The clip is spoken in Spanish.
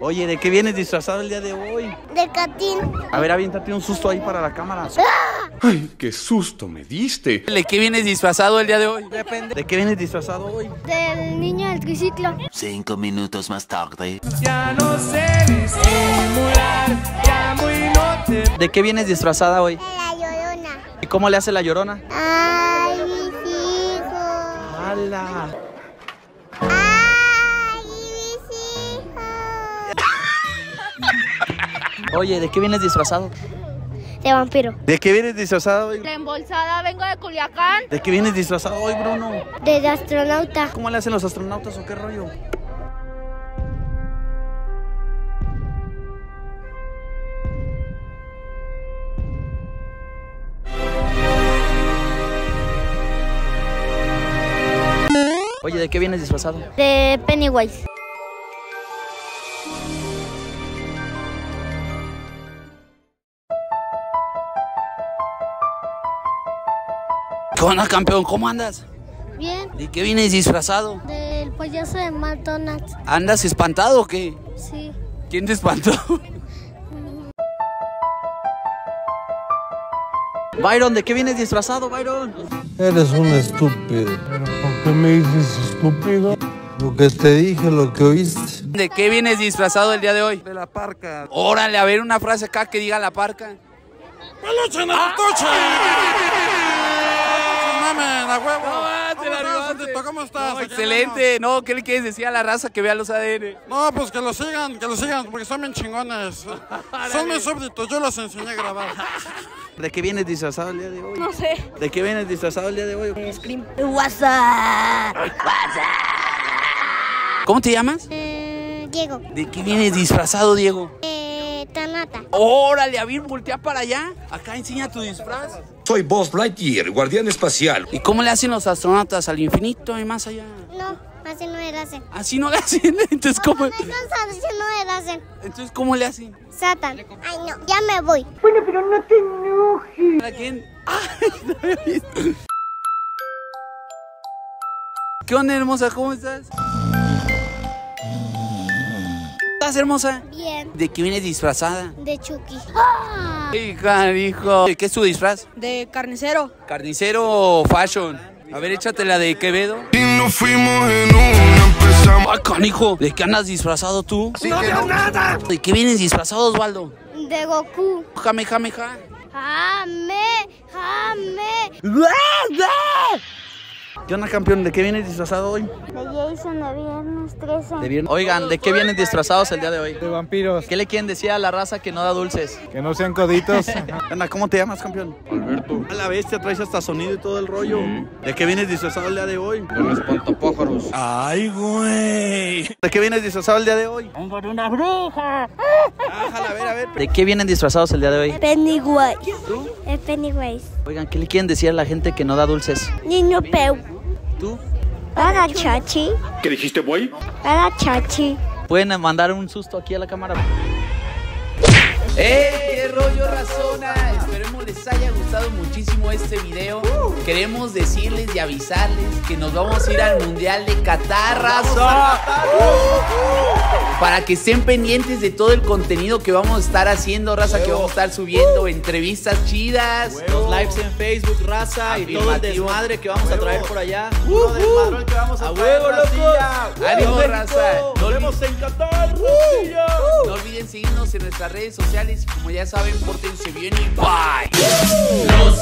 Oye, ¿de qué vienes disfrazado el día de hoy? De Catín. A ver, aviéntate un susto ahí para la cámara. ¡Ay, qué susto me diste! ¿De qué vienes disfrazado el día de hoy? Depende. ¿De qué vienes disfrazado hoy? Del niño del triciclo. Cinco minutos más tarde. ¿De qué vienes disfrazada hoy? De la llorona. ¿Y cómo le hace la llorona? Ay, mis hijos. ¡Hala! Oye, ¿de qué vienes disfrazado? De vampiro. ¿De qué vienes disfrazado hoy? La embolsada vengo de Culiacán. ¿De qué vienes disfrazado hoy, Bruno? De astronauta. ¿Cómo le hacen los astronautas o qué rollo? Oye, ¿de qué vienes disfrazado? De Pennywise. ¿Qué onda, campeón? ¿Cómo andas? Bien. ¿De qué vienes disfrazado? Del payaso de McDonald's. ¿Andas espantado o qué? Sí. ¿Quién te espantó? Byron, ¿de qué vienes disfrazado, Byron? Eres un estúpido. ¿Pero por qué me dices estúpido? Lo que te dije, lo que oíste. ¿De qué vienes disfrazado el día de hoy? De la parca. Órale, a ver una frase acá que diga la parca. ¡Peluche en el coche! ¡Mamen, a huevo! No, te la ¿Cómo estás. No, Aquí excelente. No, ¿qué le quieres decir a la raza que vea los ADN? No, pues que lo sigan, que lo sigan, porque son bien chingones. son mis súbditos, yo los enseñé a grabar. ¿De qué vienes disfrazado el día de hoy? No sé. ¿De qué vienes disfrazado el día de hoy? WhatsApp. ¿Cómo te llamas? Eh, Diego. ¿De qué vienes disfrazado, Diego? Eh, Órale, a ver, voltea para allá. Acá enseña tu disfraz. Soy Buzz Lightyear, guardián espacial. ¿Y cómo le hacen los astronautas al infinito y más allá? No, así no era hacen. Así no le hacen. Entonces, ¿cómo, No no era hacen. entonces, ¿cómo le hacen? Satan. Ay, no, ya me voy. ¿Para quién? Ay, no había visto. ¿Qué onda, hermosa? ¿Cómo estás? ¿Estás hermosa? Bien. ¿De qué vienes disfrazada? De Chucky. Hija, hijo. ¿Qué es tu disfraz? De carnicero. ¿Carnicero fashion? A ver, échate la de Quevedo. Y nos fuimos en una, empezamos. ¡Ay, canijo! ¿De qué andas disfrazado tú? ¡No veo nada! ¿De qué vienes disfrazado, Osvaldo? De Goku. Jame, jame, ja. Jame, jame. ¿Qué onda, campeón? ¿De qué vienes disfrazado hoy? De Jason de viernes 13. De viernes. Oigan, ¿de qué vienen disfrazados el día de hoy? De vampiros. ¿Qué le quieren decir a la raza que no da dulces? Que no sean coditos. Anda, ¿cómo te llamas, campeón? Alberto. A la bestia, traes hasta sonido y todo el rollo. ¿De qué vienes disfrazado el día de hoy? De los espantapájaros. ¡Ay, güey! ¿De qué vienes disfrazado el día de hoy? Vengo de una bruja. Ájala, a ver, a ver. ¿De qué vienen disfrazados el día de hoy? Pennywise. Es Pennywise. Oigan, ¿qué le quieren decir a la gente que no da dulces? Niño Peu. ¿Tú? Para Chachi. ¿Qué dijiste, boy? Para Chachi. ¿Pueden mandar un susto aquí a la cámara? ¡Eh! ¡Qué rollo razona! Les haya gustado muchísimo este video. Queremos decirles y avisarles que nos vamos a ir al Mundial de Qatar, raza. Para que estén pendientes de todo el contenido que vamos a estar haciendo, raza, que vamos a estar subiendo entrevistas chidas. Los lives en Facebook, raza, y todo el desmadre que vamos a traer por allá. Todo el desmadrol que vamos a ¡A traer, huevo! ¡Ánimo, raza! Seguirnos en nuestras redes sociales. Como ya saben, pórtense bien y bye. Los.